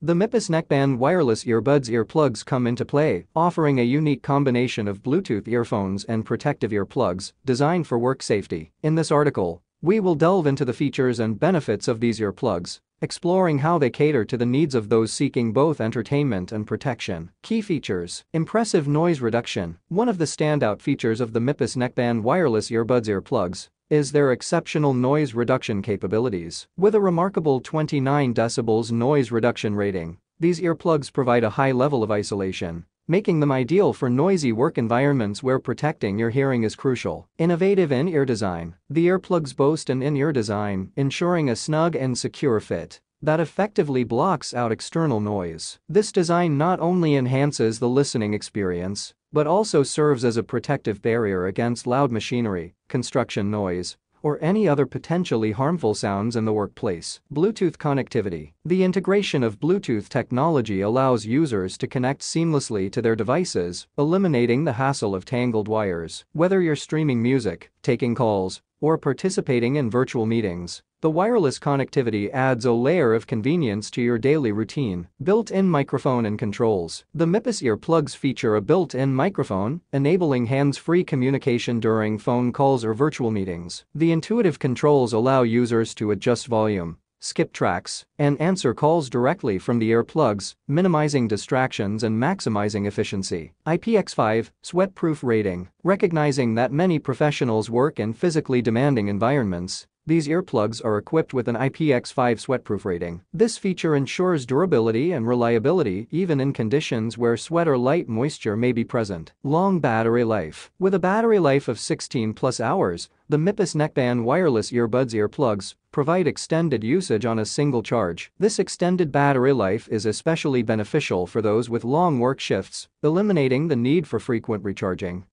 The Mipis neckband wireless earbuds earplugs come into play, offering a unique combination of Bluetooth earphones and protective earplugs designed for work safety. In this article, we will delve into the features and benefits of these earplugs, exploring how they cater to the needs of those seeking both entertainment and protection. Key features Impressive noise reduction. One of the standout features of the Mipis neckband wireless earbuds earplugs is their exceptional noise reduction capabilities. With a remarkable 29 decibels noise reduction rating, these earplugs provide a high level of isolation, making them ideal for noisy work environments where protecting your hearing is crucial. Innovative in-ear design. The earplugs boast an in-ear design, ensuring a snug and secure fit that effectively blocks out external noise. This design not only enhances the listening experience, but also serves as a protective barrier against loud machinery, construction noise, or any other potentially harmful sounds in the workplace. Bluetooth connectivity. The integration of Bluetooth technology allows users to connect seamlessly to their devices, eliminating the hassle of tangled wires. Whether you're streaming music, taking calls, or participating in virtual meetings, the wireless connectivity adds a layer of convenience to your daily routine. Built-in microphone and controls. The Mipis earplugs feature a built-in microphone, enabling hands-free communication during phone calls or virtual meetings. The intuitive controls allow users to adjust volume, skip tracks, and answer calls directly from the earplugs, minimizing distractions and maximizing efficiency. IPX5 Sweatproof Rating Recognizing that many professionals work in physically demanding environments, these earplugs are equipped with an IPX5 sweatproof rating. This feature ensures durability and reliability even in conditions where sweat or light moisture may be present. Long battery life. With a battery life of 16 plus hours, the Mipis neckband wireless earbuds earplugs provide extended usage on a single charge. This extended battery life is especially beneficial for those with long work shifts, eliminating the need for frequent recharging.